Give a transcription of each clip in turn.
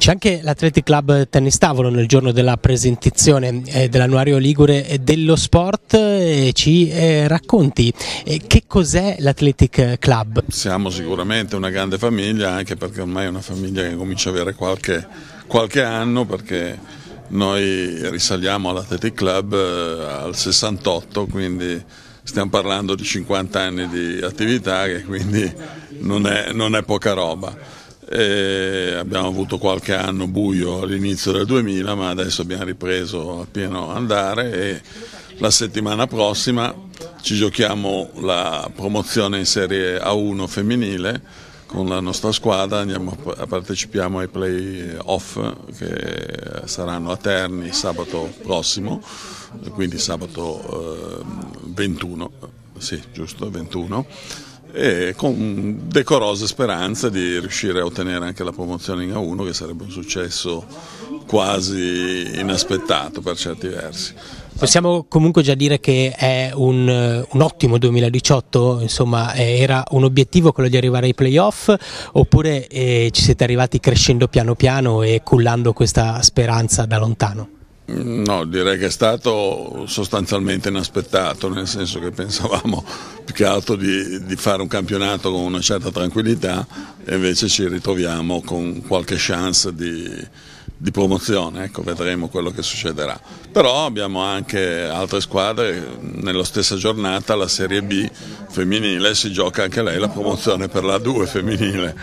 C'è anche l'Athletic Club Tennis Tavolo nel giorno della presentazione eh, dell'annuario Ligure dello sport. Ci eh, racconti eh, che cos'è l'Athletic Club? Siamo sicuramente una grande famiglia, anche perché ormai è una famiglia che comincia ad avere qualche, qualche anno, perché noi risaliamo all'Athletic Club al 68, quindi stiamo parlando di 50 anni di attività, che quindi non è, non è poca roba. E abbiamo avuto qualche anno buio all'inizio del 2000 ma adesso abbiamo ripreso a pieno andare e la settimana prossima ci giochiamo la promozione in Serie A1 femminile con la nostra squadra, andiamo, partecipiamo ai play-off che saranno a Terni sabato prossimo, quindi sabato eh, 21, sì giusto, 21 e con decorose speranze di riuscire a ottenere anche la promozione in A1 che sarebbe un successo quasi inaspettato per certi versi. Possiamo comunque già dire che è un, un ottimo 2018, insomma era un obiettivo quello di arrivare ai playoff oppure eh, ci siete arrivati crescendo piano piano e cullando questa speranza da lontano? No, direi che è stato sostanzialmente inaspettato, nel senso che pensavamo più che altro di, di, fare un campionato con una certa tranquillità e invece ci ritroviamo con qualche chance di, di promozione, ecco, vedremo quello che succederà. Però abbiamo anche altre squadre, nella stessa giornata la Serie B femminile si gioca anche lei la promozione per la 2 femminile,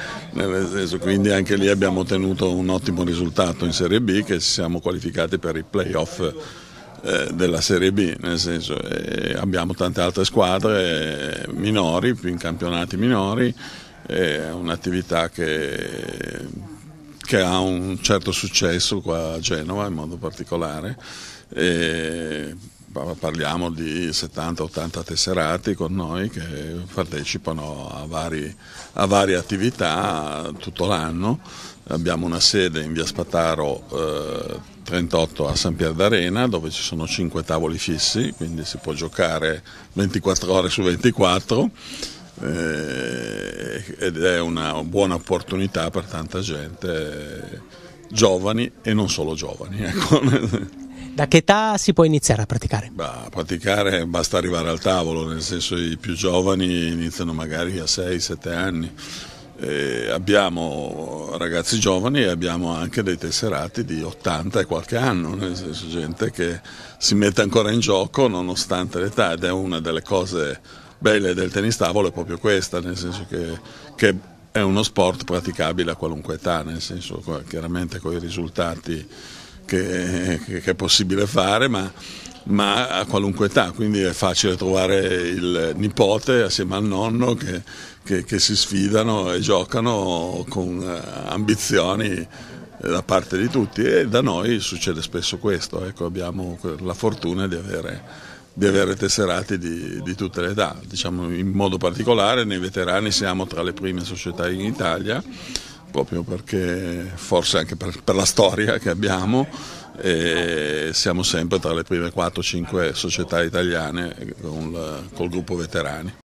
senso, quindi anche lì abbiamo ottenuto un ottimo risultato in Serie B che siamo qualificati per i playoff eh, della Serie B, nel senso eh, abbiamo tante altre squadre minori, in campionati minori, è un'attività che che ha un certo successo qua a Genova in modo particolare. E parliamo di 70-80 tesserati con noi che partecipano a, vari, a varie attività tutto l'anno. Abbiamo una sede in via Spataro eh, 38 a San Pier d'Arena dove ci sono 5 tavoli fissi, quindi si può giocare 24 ore su 24 eh, ed è una buona opportunità per tanta gente, giovani e non solo giovani. Ecco. Da che età si può iniziare a praticare? Bah, a praticare basta arrivare al tavolo, nel senso i più giovani iniziano magari a 6-7 anni. E abbiamo ragazzi giovani e abbiamo anche dei tesserati di 80 e qualche anno, nel senso gente che si mette ancora in gioco nonostante l'età ed è una delle cose belle del tennis tavolo è proprio questa, nel senso che, che è uno sport praticabile a qualunque età, nel senso chiaramente con i risultati che, che, che è possibile fare, ma, ma, a qualunque età, quindi è facile trovare il nipote assieme al nonno che, che si sfidano e giocano con eh, ambizioni da parte di tutti. E da noi succede spesso questo, ecco, abbiamo la fortuna di avere di avere tesserati di, di, tutte le età, diciamo in modo particolare nei veterani siamo tra le prime società in Italia, proprio perché forse anche per, per la storia che abbiamo e siamo sempre tra le prime 4-5 società italiane con il, col gruppo veterani.